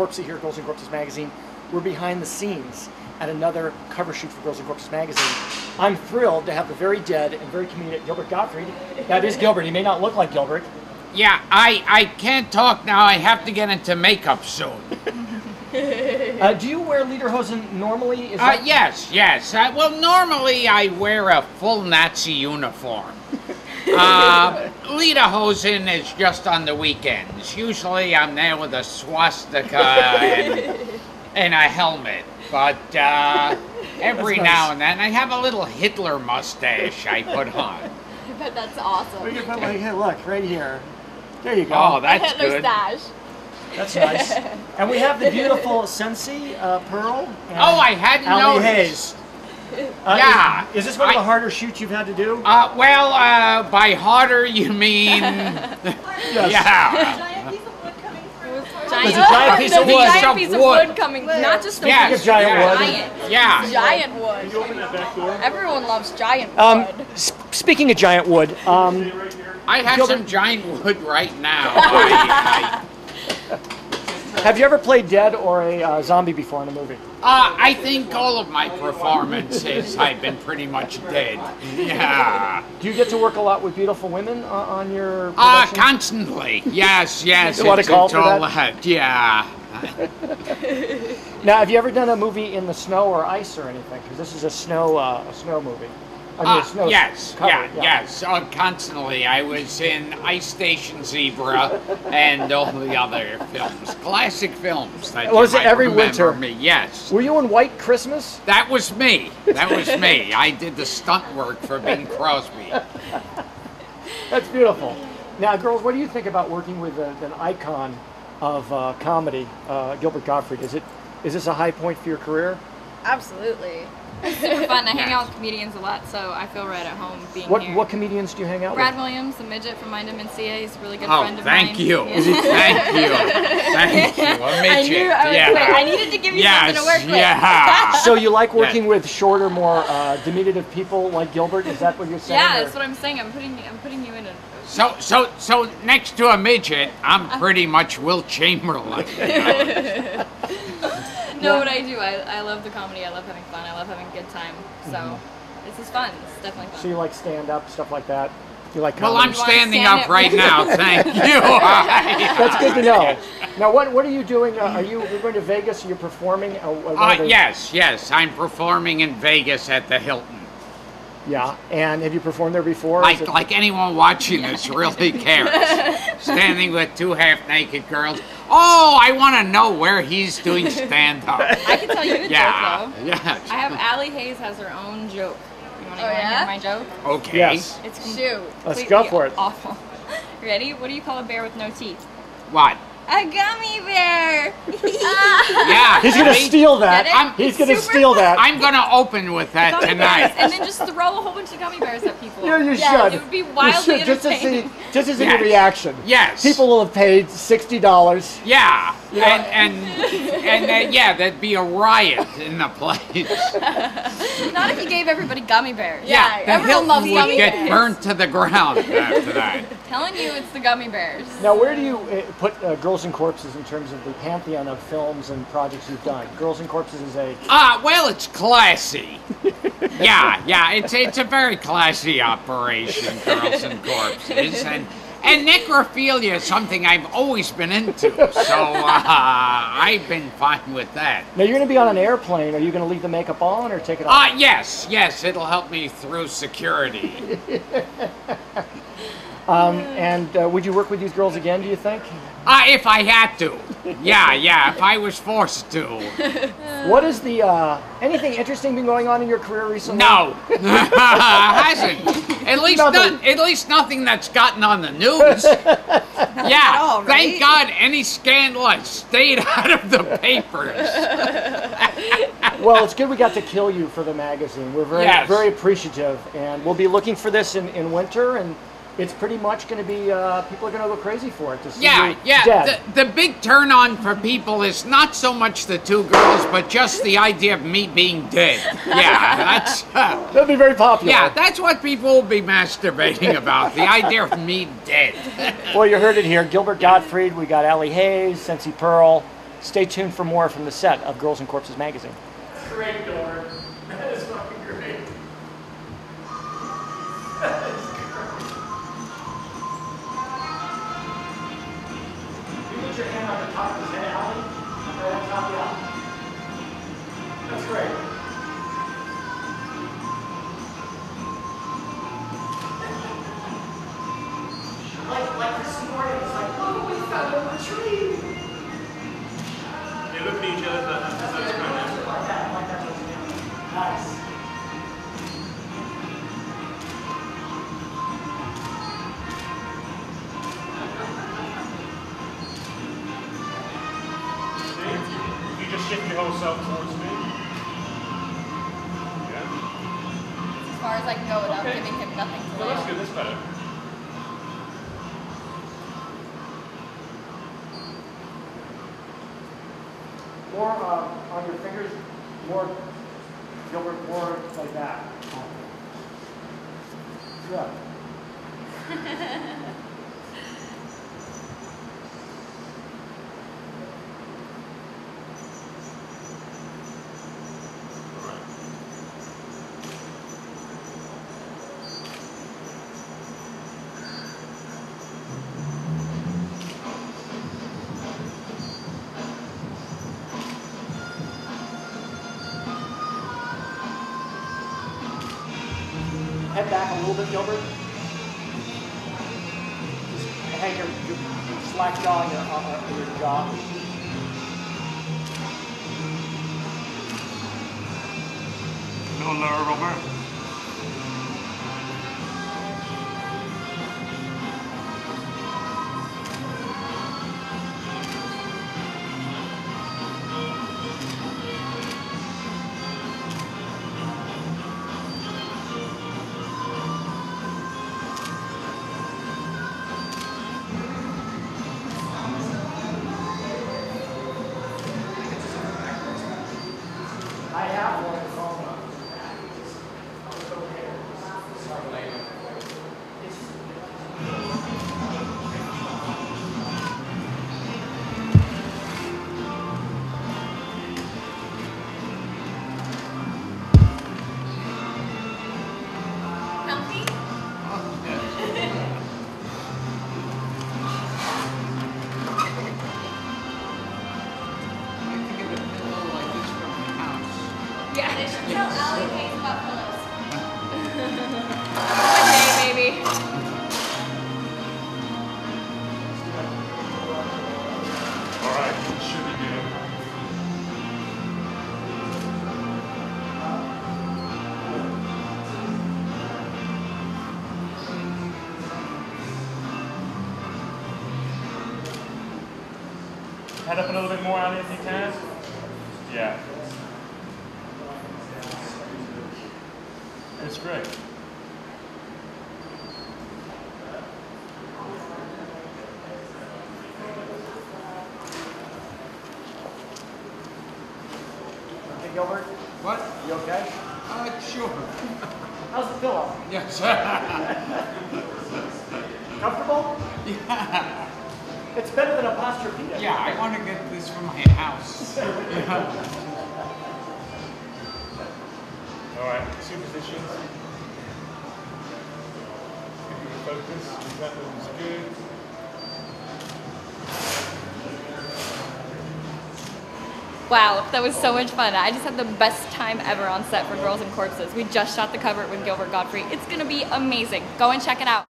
Corpsy here at Girls and Corpses Magazine. We're behind the scenes at another cover shoot for Girls and Corpses Magazine. I'm thrilled to have the very dead and very comedic Gilbert Gottfried. That is Gilbert. He may not look like Gilbert. Yeah, I, I can't talk now. I have to get into makeup soon. Uh, do you wear lederhosen normally? Is Uh, yes, yes. Uh, well, normally I wear a full Nazi uniform. Uh, Lederhosen is just on the weekends. Usually I'm there with a swastika and, and a helmet. But uh, every nice. now and then I have a little Hitler mustache I put on. I bet that's awesome. We can put like, hey, look, right here. There you go. Oh, that's Hitler good. stash. That's nice. and we have the beautiful Sensi uh, Pearl. And Oh, I hadn't Allie noticed. Haze. Uh, Yeah, Is, is this one of the I- harder shoots you've had to do? Uh, well, uh, by harder you mean, Yes. yeah. Giant wood coming through. There's a giant piece of There's a wood. giant piece of wood. wood coming. Not just the Yes, wood. giant yeah. wood. Giant. Yeah. Giant wood. Open that back door. Everyone loves giant Um, wood. speaking of giant wood, um, I have some giant wood right now. I, have you ever played dead or a uh, zombie before in a movie? I, uh, I think all of my performances, I've been pretty much dead. Yeah. Do you get to work a lot with beautiful women uh, on your Uh, constantly. Yes, yes. Of it's, call it's for that. Yeah. now, have you ever done a movie in the snow or ice or anything? Because this is a snow uh, a snow movie. I mean, Uh, yes, cover, yeah, yes, uh, constantly. I was in Ice Station Zebra and all the other films, classic films that Was it every winter? Me, yes. Were you in White Christmas? That was me. That was me. I did the stunt work for Bing Crosby. That's beautiful. Now, girls, what do you think about working with a, an icon of uh, comedy, uh, Gilbert Gottfried? Is it is this a high point for your career? Absolutely. It's super fun. I hang out with comedians a lot, so I feel right at home being What here. what comedians do you hang out Brad with? Brad Williams, the midget from Mind Him and he's a really good Oh, friend of thank mine. you. Yeah. Thank you. Thank you. A I midget. knew I was yeah. quick. I needed to give you yes, something to work with. yeah. So you like working with shorter, more uh, diminutive people like Gilbert? Is that what you're saying? yeah, or- that's what I'm saying. I'm putting I'm putting you in a So, so, so next to a midget, I'm pretty much Wilt Chamberlain. No, what I do, I, I love the comedy. I love having fun. I love having a good time. So this is fun. It's definitely fun. So you like stand up stuff like that? You like Well. I'm standing stand up right now. Thank you. That's good to know. Now, what what are you doing? Uh, are you you're going to Vegas? Are you performing? Uh, what are Uh, they- yes, yes. I'm performing in Vegas at the Hilton. Yeah. And have you performed there before? Like, it- like anyone watching this really cares. Standing with two half-naked girls. Oh, I want to know where he's doing stand-up. I can tell you a Yeah, joke though. yes. I have Allie Haze has her own joke. You want to Oh, yeah? hear my joke? Okay. Yes. It's Shoot. Let's go for it. Awful. Ready? What do you call a bear with no teeth? What? A gummy bear. Yeah. He's gonna see? steal that. I'm- He's gonna Super steal that. I'm gonna open with that Gummy tonight. bears, and then just throw a whole bunch of gummy bears at people. Yeah, you Yeah, should. It would be You wildly should, just to see, entertaining. just to see Yes. the reaction. Yes. People will have paid sixty dollars. Yeah, know- and and and uh, yeah, there'd be a riot in the place. Not if you gave everybody gummy bears. Yeah, the everyone Hilton loves would gummy get bears. burned to the ground after that. Telling you, it's the gummy bears. Now, where do you uh, put uh, Girls and Corpses in terms of the pantheon of films and projects you've done? Girls and Corpses is a Ah, well, it's classy. Yeah, yeah, it's it's a very classy operation, girls and corpses, and and necrophilia is something I've always been into, so uh, I've been fine with that. now you're going to be on an airplane. Are you going to leave the makeup on or take it off? Ah, yes, yes, it'll help me through security. and uh, would you work with these girls again? Do you think? Ah, if I had to. Yeah, yeah, if I was forced to. What is the uh, anything interesting been going on in your career recently? No, hasn't. At least Nothing. not, at least nothing that's gotten on the news. Yeah, all, thank? God any scandal has stayed out of the papers. Well, it's good we got to kill you for the magazine. We're very Yes. very appreciative, and we'll be looking for this in, in winter. And it's pretty much going to be uh, people are going to go crazy for it to see Yeah, you yeah. dead. The, the big turn on for people is not so much the two girls, but just the idea of me being dead. Yeah, that's. Uh, That'll be very popular. yeah, that's what people will be masturbating about. The idea of me dead. Well, you heard it here. Gilbert Gottfried. We got Allie Haze, Sensi Pearl, stay tuned for more from the set of Girls and Corpses magazine. Great, Gilbert. Put your hand on the top of his head, Alan, right on top, yeah. That's great. Like, like this morning, it's like, look what we found the tree. They look at each other, that, that's kind of nice. Like that, like that. Nice. See? Shift your towards me. Yeah. As far as I can go without Okay. giving him nothing to No, that's lay good. on. That's better. More uh, on your fingers, more, Gilbert, more like that. Yeah. Head back a little bit, Gilbert. Just hang your, your slack jaw on your, on your jaw. A little Robert. Yeah. They should tell Allie things about pillows. One day, maybe. All right. Should be good. Head up a little bit more, Allie, if you can. Yeah. It's great. Okay, Gilbert, What? you okay? Uh, sure. How's the pillow? Yes. Comfortable? yeah. It's better than a posture posturepedic. Yeah, I want to get this from my house. All right. Superstitions. Keep your focus. That one's good. Wow, that was so much fun. I just had the best time ever on set for Girls and Corpses. We just shot the cover with Gilbert Gottfried. It's gonna be amazing. Go and check it out.